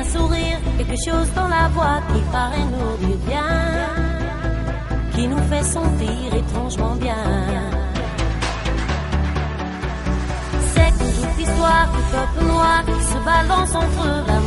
un sourire, quelque chose dans la voix qui paraît nous bien, qui nous fait sentir étrangement bien. C'est une toute histoire du peuple noir qui se balance entre la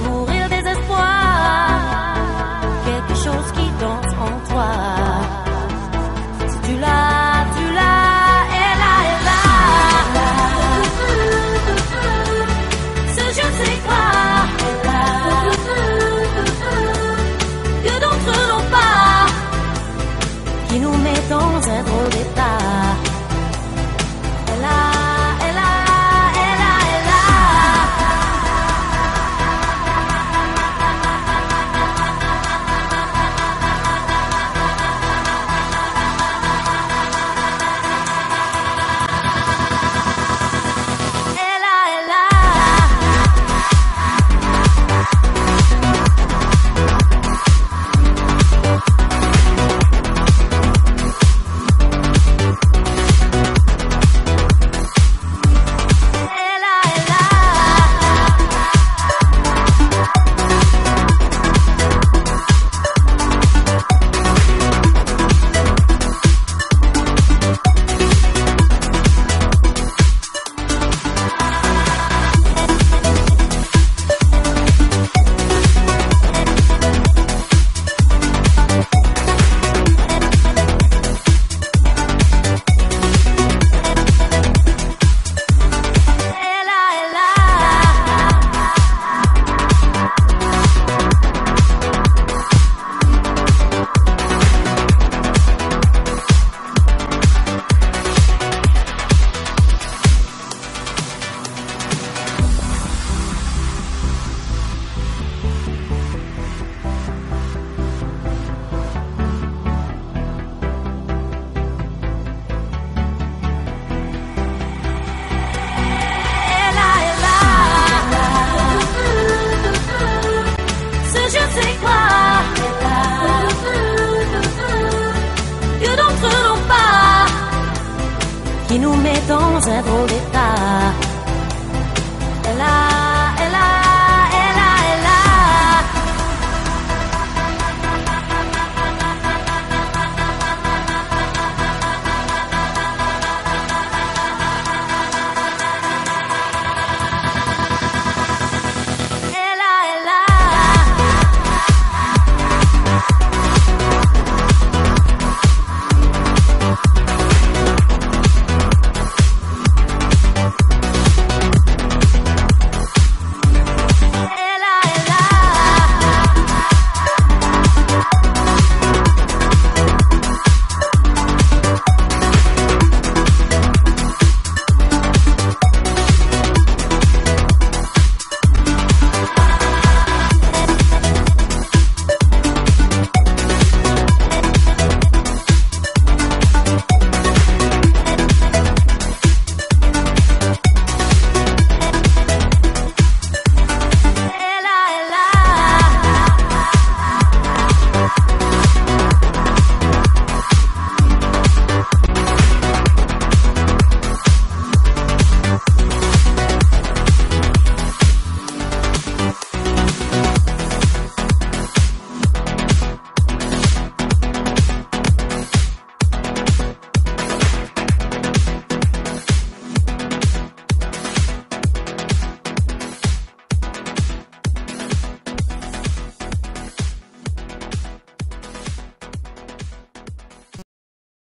qui nous met dans un drôle.